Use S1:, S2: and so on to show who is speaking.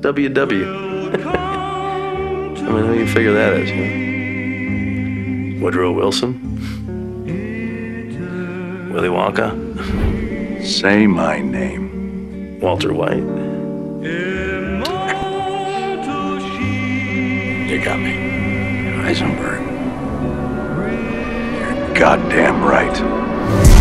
S1: WW. I mean, how do you figure that is? You know? Woodrow Wilson? Willy Wonka?
S2: Say my name.
S1: Walter White?
S2: You got me. Heisenberg. You're goddamn right.